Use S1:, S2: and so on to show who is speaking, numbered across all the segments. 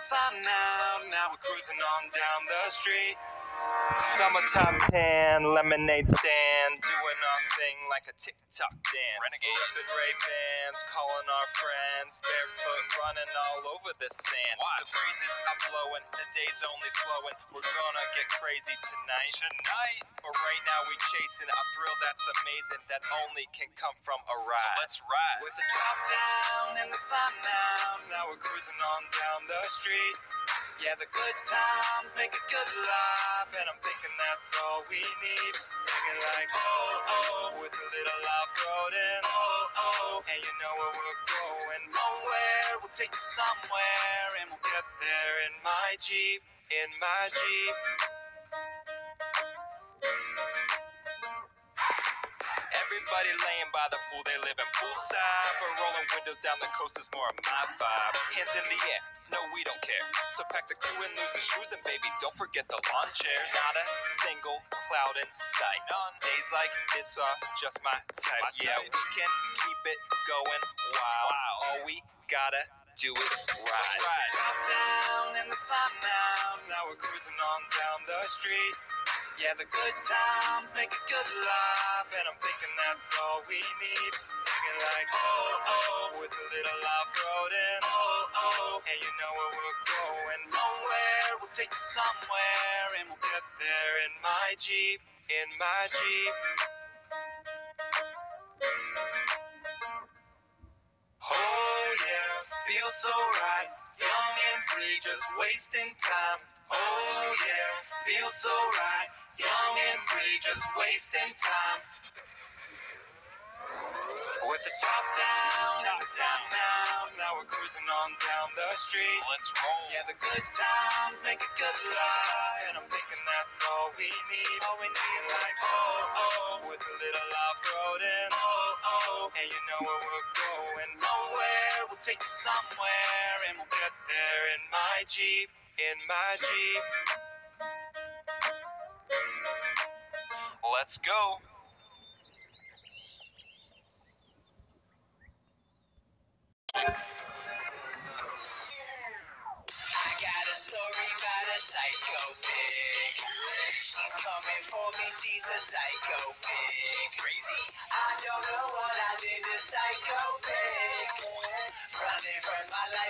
S1: With the top down and the sun out, now we're cruising on down the street. Summertime tan, lemonade stand, doing our thing like a TikTok dance. Renegade Ray bands, calling our friends, barefoot running all over the sand. The breezes are blowing, the day's only slowing. We're gonna get crazy tonight. Tonight, but right now we chasing a thrill that's amazing that only can come from a ride. So let's ride with the top down and the sun. Now we're cruising on down the street. Yeah, the good times make a good life, and I'm thinking that's all we need. Singing like, oh, oh, with a little off-road and oh, oh, and you know where we're going. Nowhere, we'll take you somewhere, and we'll get there in my Jeep, in my Jeep. Everybody laying by the pool, they live in poolside. But rolling windows down the coast is more of my vibe. Hands in the air, no, we don't care. So pack the crew and lose the shoes, and baby, don't forget the lawn chair. Not a single cloud in sight. Days like this are just my type. Yeah, we can keep it going wild. All we gotta do is ride. Top down and the sun out. Now we're cruising on down the street. Yeah, the good times make a good life, and I'm thinking that's all we need. Singing like, oh, oh, with a little off-road and oh, oh, and you know where we're going. Nowhere, we'll take you somewhere, and we'll get there in my Jeep, in my Jeep. Feels so right. Young and free, just wasting time. Oh yeah, feels so right. Young and free, just wasting time. With the top down top now, now we're cruising on down the street. Let's roll. Yeah, the good times make a good life, and I'm thinking that's all we need. All we need, like oh oh, with and you know where we're going. Nowhere, we'll take you somewhere, and we'll get there in my Jeep, in my Jeep. Let's go.
S2: She's coming for me, she's a psycho. She's crazy. Running for my life. from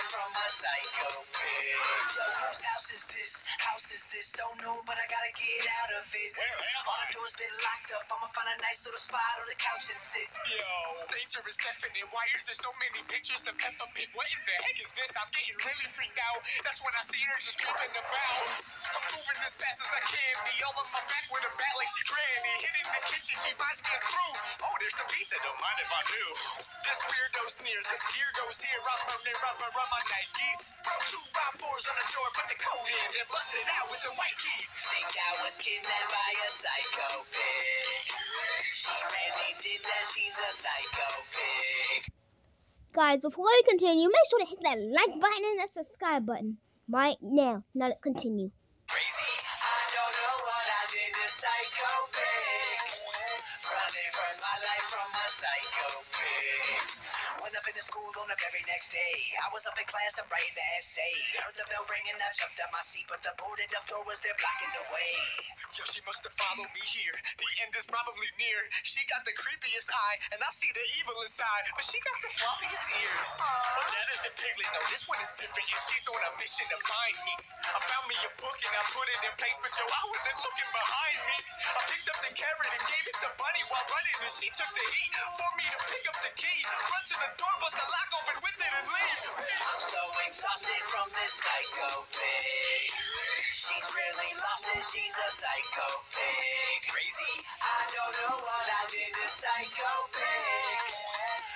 S2: psycho pig. Yo, whose house is this? House is this? Don't know, but I gotta get out of it. Where All the doors been locked up. I'ma find a nice little spot on the couch and sit.
S3: Yo, dangerous definite. Why is there so many pictures of Peppa Pig? What in the heck is this? I'm getting really freaked out. That's when I see her just creeping about. I'm moving as fast as I can. Be all on my back with a bat like she granny. Hitting the kitchen, she buys me a crew. Oh, there's some pizza. Don't mind if I do. This weirdo's near. This gear goes here. I'm burning rubber on my Bro, two by fours on the door. Put the code in it out with the white key.
S2: Think I was kidnapped by a psycho pig. She really did that. She's a psycho pig.
S4: Guys, before we continue, make sure to hit that like button and that subscribe button right now. Now let's continue.
S2: In the school on the very next day. I was up in class, I'm writing the essay. Heard the bell ring and I jumped out my seat, but the boarded up door was there blocking the way.
S3: Yo, she must have followed me here. The end is probably near. She got the creepiest eye, and I see the evil inside, but she got the floppiest ears. But that isn't Piglet. No, this one is different, and she's on a mission to find me. I found me a book and I put it in place, but yo, I wasn't looking behind me. To Bunny while running, and she took the heat for me to pick up the key. Run to the door, bust the lock open with it, and leave.
S2: I'm so exhausted from this psycho pig. She's really lost and she's a psycho pig.
S3: She's crazy.
S2: I don't know what I did to psycho pig.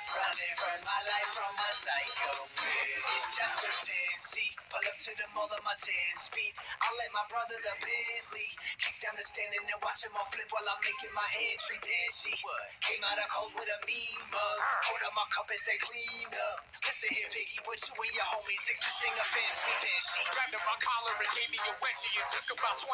S2: Running for my life from a psycho pig. Chapter 10. Pull up to the mall on my 10 speed. I let my brother the Bentley kick down the stand and watch him all flip while I'm making my entry. Then she came out of calls with a mean mug. Hold up my cup and say clean up. Listen here, Piggy, but you and your homies existing offends me. Then she
S3: Grabbed up my collar and gave me a wedgie. It took about $22.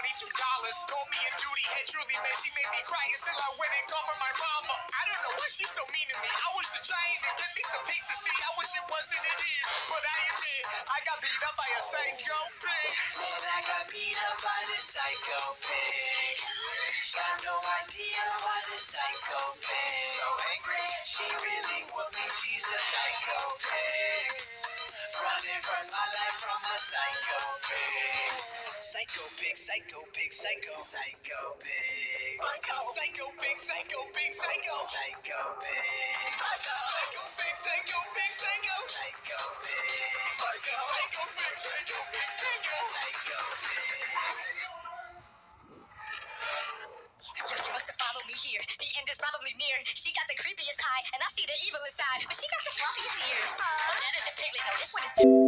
S3: Told me a duty had truly man. She made me cry until I went and called for my mama. I don't know why she's so mean to me. I was just trying to get me some pizza. See, I wish it wasn't it is. But I admit, I got beat up by a psycho pig.
S2: Man, I got beat up by this psycho pig. Got no idea why this psycho pig. So angry, she really whooped me. She's a psycho pig. Running from my life from a psycho pig. Psycho pig, psycho pig, psycho. Psycho pig.
S3: Psycho, psycho pig, psycho pig, psycho.
S2: Psycho pig.
S3: Psycho pig, psycho pig, psycho.
S2: Psycho pig.
S3: Psycho, psycho pig, psycho pig, psycho.
S2: Psycho pig.
S5: Yo, she must have followed me here. The end is probably near. She got the creepiest eye, and I see the evil inside, but she got the floppiest ears. Oh, that is a piglet, though. This one is.